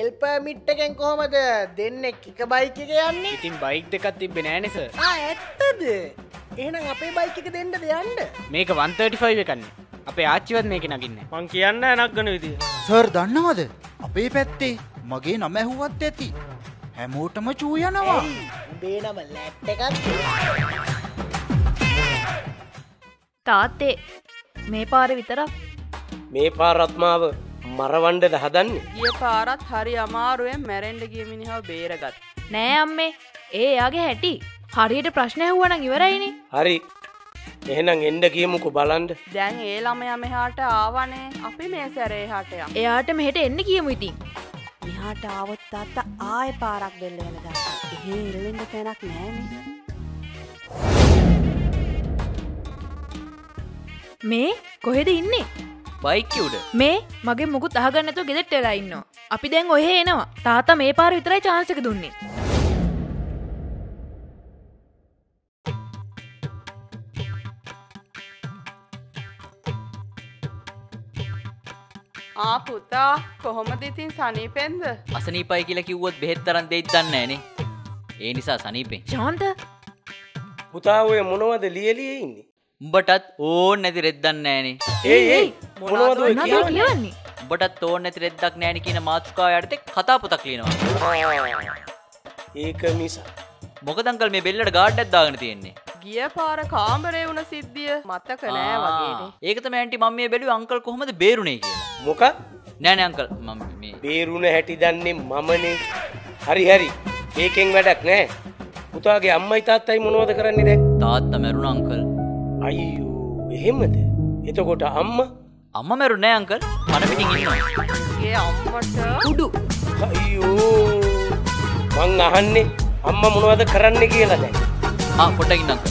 එල්පමිට්ටකෙන් කොහොමද දෙන්නෙක් එක බයික එක යන්නේ? ඉතින් බයික් දෙකත් තිබෙන ෑනෙස ආ, ඇත්තද? එහෙනම් අපේ බයික එක දෙන්නද යන්න? මේක 135 එකන්න. අපේ ආච්චිවත් මේක නගින්න. මං කියන්න නක්ගන විදි සර් දන්නවද? අපේ පැත්තේ මගේ නම ඇහුවත් ඇති. හැමෝටම චූ යනවා. උබේ නම ලැට්ට එකත් තාත්තේ මේ පාර විතරක්? මේ පාරත්මාව මරවන්ඩද හදන්නේ? ගිය පාරත් හරි අමාරුවෙන් මැරෙන්ඩ ගිය මිනිහව බේරගත්. නෑ අම්මේ. ඒ යාගේ හැටි. හරියට ප්‍රශ්නය හුවනක් ඉවරයිනි. හරි. එහෙනම් එන්ඩ කියමුකු බලන්ඩ දැන් ඒ ළමය මෙහාට ආවනේ. අපි මේ සැරේ හටය එයාට මෙහෙට එන්න කියමු ඉතින්. මෙහාට ආවොත් අත්ත ආය පාරක් බෙල්ල වෙන ගන්න එහෙ එල්ලෙන්ට තැනක් නෑන. මේ කොහෙද ඉන්නේ බයික්ක උඩ මේ මගේ මුකුත් අහගන්නතු ගෙදෙට් වෙලා ඉන්නවා. අපි දැන් ඔහෙ එනවා. තාතා මේ පාර විතරයි චාන්සක දුන්නේ. ආපුතා කොහොමද ඉතින් සනීපෙන්ද? අසනීපයි කියලා කිව්වොත් බෙහෙත් තරන් දෙයිත් දන්න ෑනේ. ඒ නිසා සනීපෙන්. ශාන්ත පුතාවය මොනවද ලියලිය ඉන්නේ උඹටත් ඕන් නැති රෙද්දන්න ෑනේ ඒ ඒ. මොනවද ඔය නද කියන්නේ? කියවන්නේ උඹටත් ඕන් නැති රෙද්දක් නෑන කියන මාතෘකා යටතේ කතා පොතක් ලියනවා. ඒක නිසා මොකදංකල් මේ බෙල්ලට ගාඩ්ඩක් දාගෙන තියෙන්නේ? ගිය පාර කාම්බරේ වුණ සිද්ධිය මතක නෑ වගේනේ. ඒකතම ඇන්ටි මම මේ බැලුවේ අංකල් කොහොමද බේරුණේ කියලා. මොක නෑ නෑ අංකල් මම මේ බේරුණ හැටි දන්නේ මමනේ. හරි හරි. ඒකෙන් වැඩක් නෑ. පුතාගේ අම්මයි තාත්තයි මොනවද කරන්නේ දැන්? තාත්තා මැරුණ අයියෝ එහෙමද? එතකොට අම්ම? අම්ම මැරුණ නෑ අංකල්. ඉන්නවා. ගේ අම්මට? උඩු. අයියෝ. මං අහන්නේ අම්ම මොනවද කරන්න කියලා දැන්. ආ පොඩ්ඩක් ඉන්න අංකල්.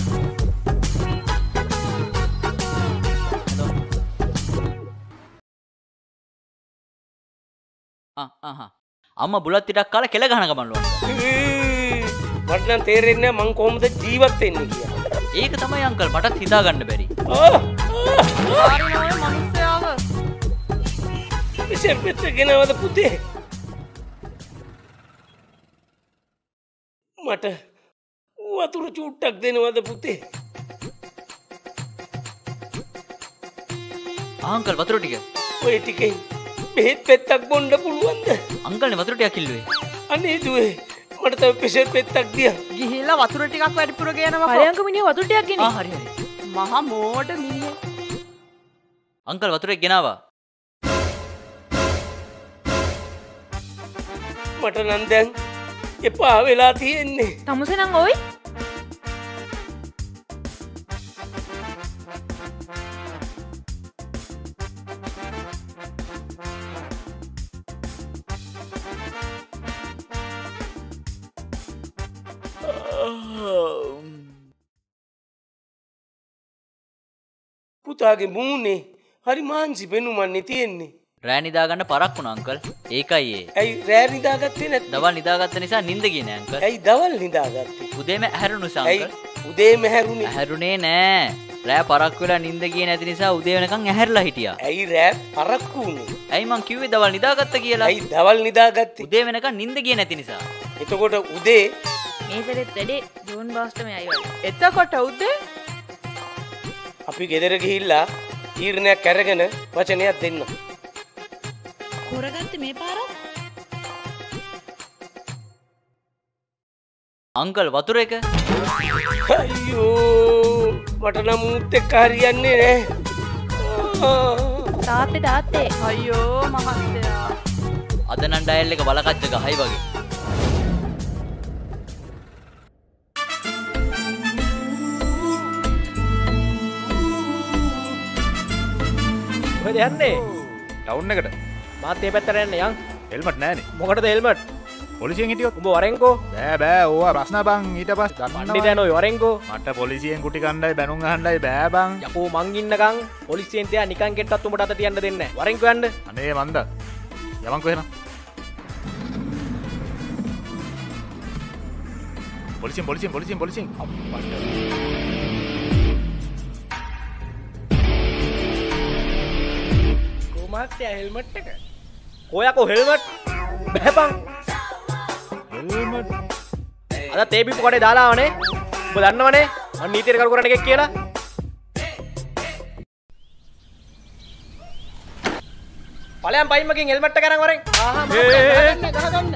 ආ ආහා අම්ම බුලත් ටිකක් කාලා කෙල ගහන ගමන්ලු අංකල් මට නම් තේරෙන්නේ මං කොහොමද ජීවත් වෙන්නේ කියලා ඒක තමයි අංකල් මටත් හිතා ගන්න බැරි මනුස්සයාව විෂ පෙත්ත ගෙනවද පුතේ? මට වතුර චුට්ටක් දෙනවද පුතේ? ආංකල් වතුර ටික. ඔය ටිකෙන් බෙහෙත් පෙත්තක් බොන්ඩ පුළුවන්ද? අංකල්නේ වතුර ටිකක් කිල්ලුවේ අනේ දුවේ මට තව පෙෂර් පෙත්තක් දිය. ගිහිල්ලා වතුර ටිකක් වැඩිපුර ගේනවා පලයංක මිනිහ වතුටයක් ගෙන ආ හරි හරි. මහ මෝඩ මිනිහ. අංකල් වතුරේ ගෙනාවා. මට නම් දැන් එපා වෙලා තියෙන්නේ. තමුසනං ඔයි පුතාගේ මූනේ හරි මාංසි පෙනුමන්නේ තියෙන්නේ. රෑ නිදාගන්න පරක් වුණ අංකල්. ඒකයි ඒ. ඇයි රෑ නිදාගත්තේ නැත් දවල් නිදාගත්ත නිසා නිින්ද ගියේ නෑ අංකල්. ඇයි දවල් නිදාගත්තේ? උදේම ඇහැරුණු අංකල්. උදේ මැහැරුණේ ඇහැරුණේ නෑ. රෑ පරක් වෙලා නිින්ද ගියේ නැති නිසා උදේ වෙනකන් ඇහැරලා හිටියා. ඇයි රෑ පරක්කු වුණේ ඇයි මං කිව්වේ දවල් නිදාගත්ත කියලා? ඇයි දවල් නිදාගත්තේ? උදේ වෙනකන් නිින්ද ගියේ නැති නිසා. එතකොට උදේ මේ සෙරෙත් වැඩේ ජෝන් බාස්ටම අයිවල එතකොට උද්දේ අපි ගෙදර ගිහිල්ලා තීරණයක් අරගෙන වචනයක් දෙන්න. කොරගත්ත මේ පාර අංකල් වතුර එක? අයියෝ මට නම් ඌත් එක්ක හරියන්නේ නෑ. තාත්තේ තාත්තේ. අයියෝ මහත්තයා. අද නම් ඩයල් එක බලකච්ච ගහයි වගේ යන්නේ? ටවුන් එකට. මාතේ පැත්තරන්න යන්. එල්මට නෑන මොකටද එල්මට් පොලිසියෙන් හිටියොත්. උඹ වරෙන්කෝ. බෑ බෑ ඕවා ප්‍රශ්න බං. ඊට පස් මණ්ඩි දැනෝ යොරෙන්කෝ මට පොලිසියෙන් කුටි කණ්ඩයි බැනුම් හන්ඩයි බෑබං යකෝ මංගින්නකං පොලිසිෙන්තයා නිකන් කෙටත් උමට අත තියන්න දෙන්න වරෙන්ක යන්න. අනේ මන්ද. යමං කොහෙන පොලිසින් පොලිසින් පොලිසින් පොලිසින් කෝමත්ය හෙල්මට් එක. කොයකෝ හෙල්මට් බැපං අද තේපිපු කඩේ දාලාවනේ. ඔබ දන්නවනේ? මං නීතියට කරු කරන එකෙක් කියලා. පලයන් පයිමකින් හෙල්මට්ට කරන් වරෙන්. ගහගන්න ගහගන්න.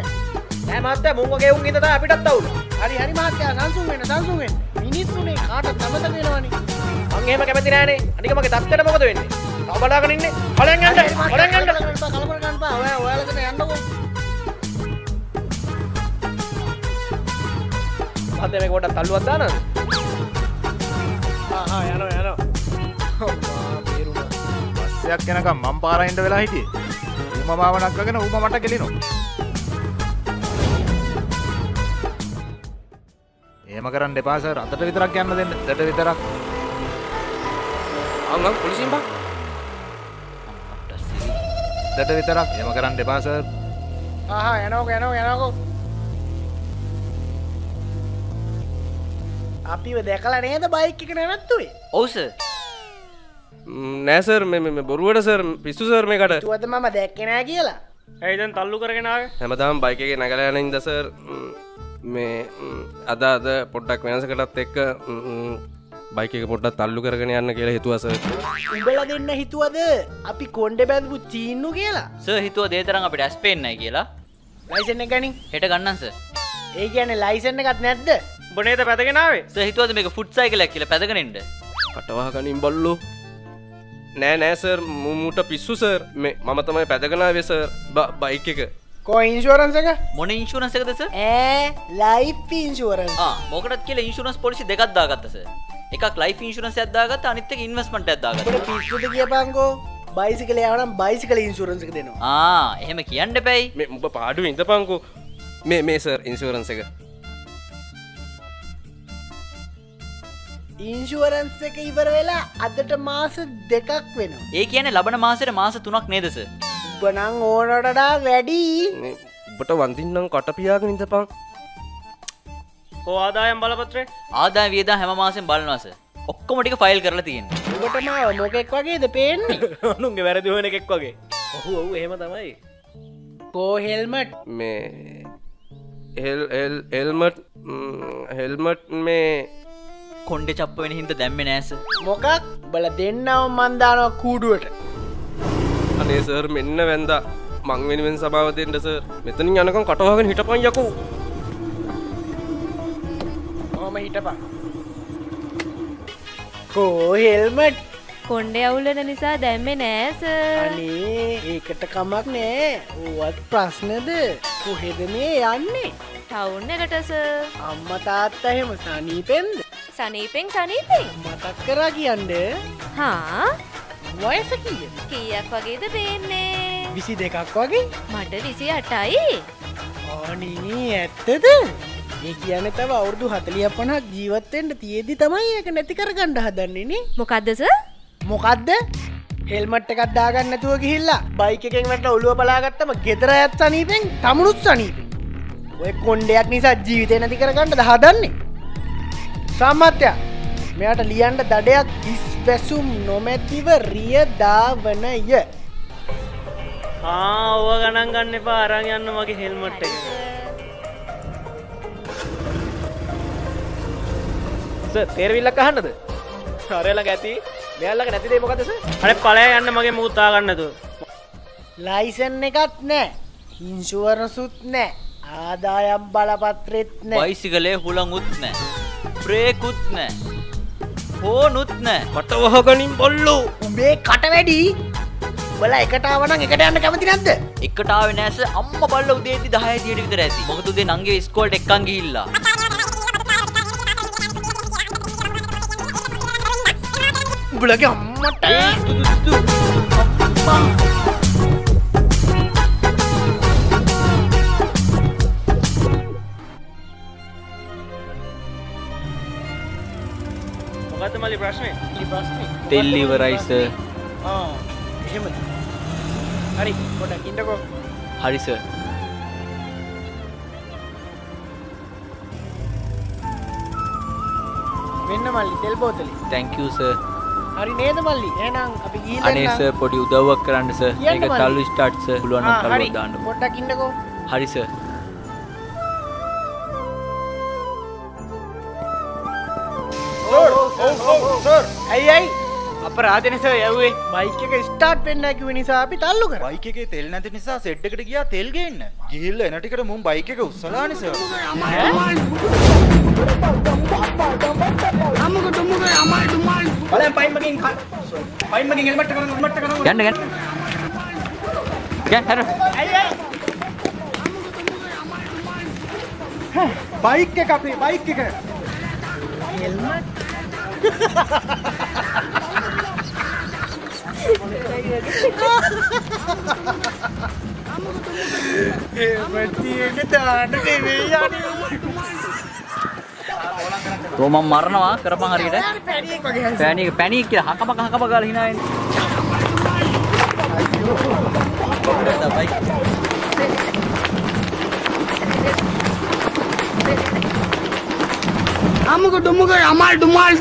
නෑ මත්තෑ මුංගගේ උන් ඉඳලා අපිටත් අවුල. හරි හරි මාත්‍යයා සංසුන් වෙන සංසුන් වෙන මිනිස්සුනේ කාටත් අමතක වෙනවනේ මං එහෙම කැමති නෑනේ. අනික මගේ තත්ත්වයට මොකද වෙන්නේ? තව බලාගෙන ඉන්නේ. පලයන් යන්න පලයන් යන්න. කලබල ගන්න පා ඔයා ඔයාලගෙන යන්නකෝ මත්තේ මේක පොඩ්ඩක් තල්ලුවක් දානවද? ආ ආ යනවා යනවා. අම්මා බේරුණා බස්සයක් යනකම් මං පාරයින්ට වෙලා හිටියේ. ඌම මාවනක්කගෙන ඌම මට කෙලිනවා ඒම කරන්න එපා සර් අතට විතරක් යන්න දෙන්න. දට විතරක් අංගම් පොලිසියෙන් බං. දට විතරක් ඒම කරන්න එපා සර් ආහා යනකෝ යනකෝ යනකෝ අපිව දැකලා නේද බයික් එක නැවැත්තුවේ? ඔවුස නෑසර් මෙ බොරුවට සර් පිස්සු සර් මේකට. තුවද මම දැක්කෙන කියලා. ඇයිදන් තල්ලු කරගෙනාව හැමදාම් බයිකගේ නැගල යන ඉදසර් මේ ම්, අද අද පොඩ්ඩක් වෙනසකටත් එක්ක බයික පොඩ්ඩක් තල්ලු කරගෙන යන්න කියලා හිතුවස උඹල දෙන්න හිතුවද? අපි කොන්්ඩ බැඳපු චීන්නු කියලා. ස හිතුව දේතරම් අපිට ඇස්පේන්නයි කියලා? ලයිසන්න ගනින්. හෙට ගන්නන්ස ඒ කියන ලයිසන්න එකත් නැද්ද? බනේත පැතගෙනාවේ ස හිතුවද මේක ෆුට්සයි කලක් කියල පැදගෙනෙන්ට කටවාගනින් බල්ලු. නෑ නෑසර් මුමට පිස්සු සර් මේ මම තමයි පැදගනාවෙසර් බයික එක. කෝ ඉන්ශෝරන්ස එක? මොන ඉන්ශුරන්ස එක දෙස ඇ ලයි් ඉන්ශෝරන් මොකටත් කියල ඉන්ශුරන්ස් පොලිසි දෙකක්දාගත්තස එකක් ලයි ඉන්ශුරන්ස ඇදදාගත් අනිත්තක ඉන්වස්මට ඇදදාගත පිස්සුද කියපංකෝ බයිසිකල යවනම් බයිසිකල ඉන්ශුරන්සක දෙනවා. ආ එහෙම කියන්න පැයි මේ උඹ පාඩු ඉඳ පංකු මේ මේ සර් ඉන්සූරන්ස එක. ඉන්ශුවරන්ස එක ඉවර වෙලා අදට මාස දෙකක් වෙනවා. ඒ කියන ලබන මාසට මාස තුනක් නේදස උබනං ඕනටඩා වැඩි උබට වන්දින්නම් කටපියාගෙන ඉඳපං ඕ ආදායම් බලපත්‍රේ ආදා වියදා හැම මාසෙන් බලනවාස ඔක්කොමටික ෆයිල් කරලා තියෙන උබට මාව මොකෙක් වගේද පේන්නේ? අනුන්ගේ වැරදි හොන එකෙක් වගේ. ඔහු ඔහු එහෙම තමයි. කෝහෙල්මට් මේ එල්මට් හෙල්මට් මේ කොන්්ඩ චප්ප වෙන හිද දැම්ම නෑස මොකක්? බල දෙන්නව මන්දානව කූඩුවට. අනේ සර් මෙන්න වැන්ද. මං වෙනුවෙන් සභාව දෙන්නට සර් මෙතනින් යනකම් කටවාගෙන හිටපන් යකු හොම හිටපා කෝහෙල්මට් කොන්්ඩ අවුලන නිසා දැම්මෙ නෑස අනේ ඒකට කමක් නෑ. ඕවත් ප්‍රශ්නද? කොහෙද මේ යන්නේ? ටවුන්න එකටස අම්ම තාත්තා එහෙම සනීපෙන්ද? සනීපෙන් සනීපෙන්. මතක් කරා කියන්ඩ හා? වයස කිය කීයක් වගේද පේන්නේ? විසි දෙකක් වගේ. මට විසි අටයි. ආනී ඇත්තද ඒ කියන තව අවුරදු හතලිය පනක් ජීවත්තෙන්ට තියේදි තමයි ඒක නැති කර ගණ්ඩ හදන්නේනේ මොකක්දස මොකක්ද හෙල්මට් එකත් දාගන්න නැතුව ගිහිල්ලා බයික එකෙන් වැට ඔලුව බලාගත්තම ගෙදර ඇත් සනීපෙන් තමනුත් සනීපෙන්. ඔය කොන්්ඩයක් නිසා ජීවිතය නැති කරගන්නට හදන්නේ? සම්මත්‍ය. මෙයට ලියන්ට දඩයක් ඉස් වැසුම් නොමැතිව රියදාවනය. ආව ගණන් ගන්න එපා. අරං යන්න මගේ හෙල්මට් එක තේරවිල්ලක් අහන්නද? සරයලඟ ඇති. මෙයල්ලක නැතිදේ මොකදස හරි පලය යන්න මගේ මුූතා ගන්නතු ලයිසන් එකත් නෑ. හිංශුවරසුත් නෑ. ආදායම් බලපත්‍රෙත් නෑ. වයිසිකලේ හුළං උත් නෑ. ප්‍රේකුත් නෑ. හෝනුත් නෑ. කටවහගනින් බොල්ලු. උඹේ කට වැඩි. බල එකටාවනං එකට යන්න කැමති නැද්ද? එකටාව නෑස අම්ම බල්ල උදේති දහය දියට විතර ඇති. මොකතුදේ නංගේ ස්කෝල්ට එක්කන් ගිහිල්ලා උඹලගේ අම්මට මොකත මලි ප්‍රශ්නය තෙල්ලිවරයිස එහෙම හරි ගොඩක් ඉන්නකෝ හරිස වෙන්න මල්ලි තෙල් බෝතලි තැංකස හරි නේද මල්ලි? එනම් අපි ගී අනේස පොඩි උදව්වක් කියන්න ඒක මල්ලි. තල්ලු ස්ටාට්ස පුළුවන් හරි. තල්ලු දාන්න. පොඩ්ඩක් ඉන්නකෝ. හරි සර් ඇයි ඇයි? අප රාජනස යව්වේ. බයික එක ස්ටාර්ට් පෙන්න්න කිව නිසා අපි තල්ලු කර. බයික එකේ තෙල් නැති නිසා සෙඩ් එකට ගියා තෙල් ගේන්න. ගිහිල්ලා එන ටිකට මුන් බයික් එක උස්සලානේ සර්. යන්න ගන්න ගැන් හැර. බයික් එක අපේ බයික් එක තෝ මම මරනවා කරපන් හරියට. පෑනි පැණි කියලා හකබක හකබ ගාලා hina වෙන්නේ. අමුක ඩුමුක අමල් ඩුමල්